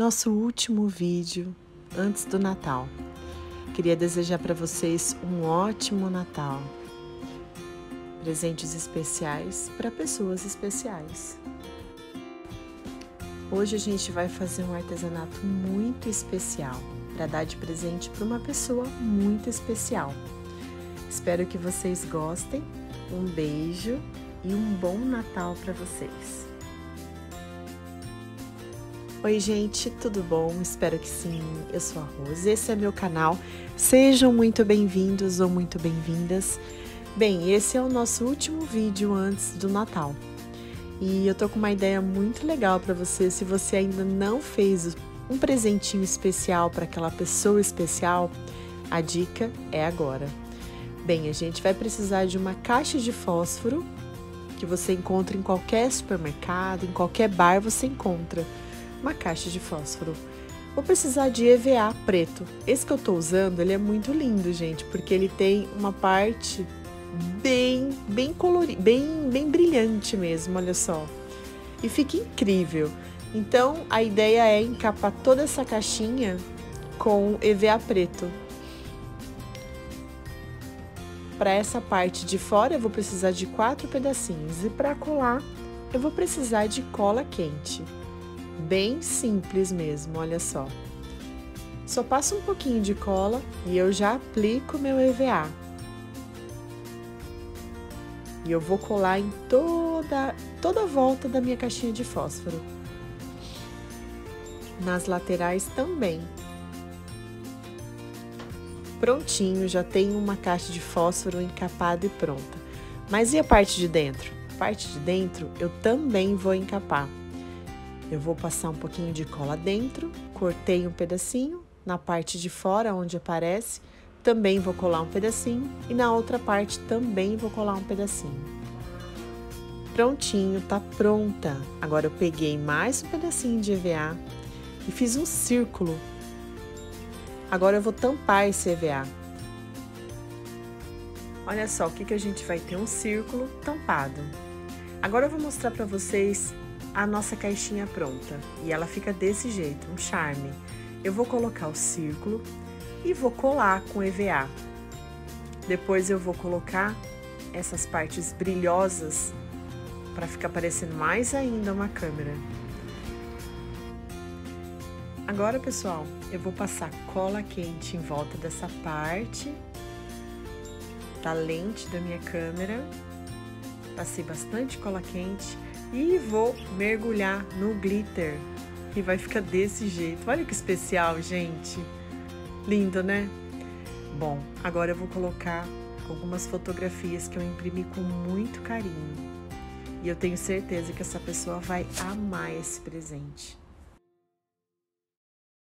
nosso último vídeo antes do Natal. Queria desejar para vocês um ótimo Natal. Presentes especiais para pessoas especiais. Hoje a gente vai fazer um artesanato muito especial para dar de presente para uma pessoa muito especial. Espero que vocês gostem. Um beijo e um bom Natal para vocês. Oi, gente, tudo bom? Espero que sim. Eu sou a Rose, esse é meu canal. Sejam muito bem-vindos ou muito bem-vindas. Bem, esse é o nosso último vídeo antes do Natal. E eu tô com uma ideia muito legal para você. Se você ainda não fez um presentinho especial para aquela pessoa especial, a dica é agora. Bem, a gente vai precisar de uma caixa de fósforo que você encontra em qualquer supermercado, em qualquer bar você encontra uma caixa de fósforo. Vou precisar de EVA preto. Esse que eu tô usando, ele é muito lindo, gente, porque ele tem uma parte bem, bem colorida, bem, bem brilhante mesmo, olha só. E fica incrível. Então, a ideia é encapar toda essa caixinha com EVA preto. Para essa parte de fora, eu vou precisar de quatro pedacinhos. E para colar, eu vou precisar de cola quente bem simples mesmo, olha só. Só passo um pouquinho de cola e eu já aplico meu EVA. E eu vou colar em toda, toda a volta da minha caixinha de fósforo. Nas laterais também. Prontinho, já tenho uma caixa de fósforo encapada e pronta. Mas e a parte de dentro? A parte de dentro eu também vou encapar. Eu vou passar um pouquinho de cola dentro, cortei um pedacinho, na parte de fora onde aparece, também vou colar um pedacinho e na outra parte também vou colar um pedacinho. Prontinho, tá pronta. Agora eu peguei mais um pedacinho de EVA e fiz um círculo. Agora eu vou tampar esse EVA. Olha só o que, que a gente vai ter um círculo tampado. Agora eu vou mostrar para vocês a nossa caixinha pronta. E ela fica desse jeito, um charme. Eu vou colocar o círculo e vou colar com EVA. Depois eu vou colocar essas partes brilhosas para ficar parecendo mais ainda uma câmera. Agora, pessoal, eu vou passar cola quente em volta dessa parte da lente da minha câmera. Passei bastante cola quente e vou mergulhar no glitter. E vai ficar desse jeito. Olha que especial, gente. Lindo, né? Bom, agora eu vou colocar algumas fotografias que eu imprimi com muito carinho. E eu tenho certeza que essa pessoa vai amar esse presente.